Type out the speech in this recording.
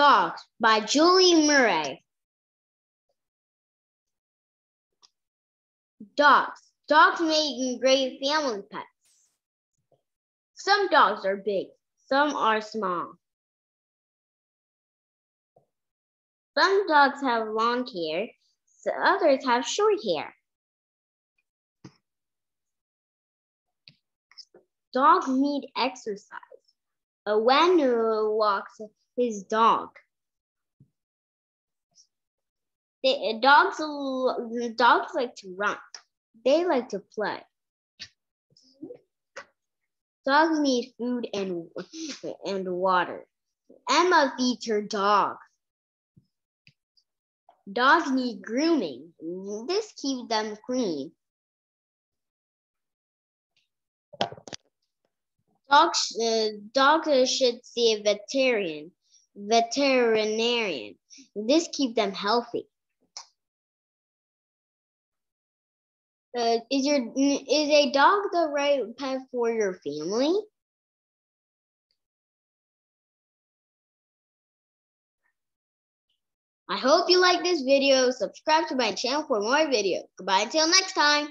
Dogs by Julie Murray. Dogs. Dogs make great family pets. Some dogs are big, some are small. Some dogs have long hair, so others have short hair. Dogs need exercise. Wenu walks his dog. The dogs, dogs like to run. They like to play. Dogs need food and, and water. Emma feeds her dog. Dogs need grooming. This keeps them clean. Dogs, uh, dogs should see a veterinarian. Veterinarian. This keeps them healthy. Uh, is your is a dog the right pet for your family? I hope you like this video. Subscribe to my channel for more videos. Goodbye until next time.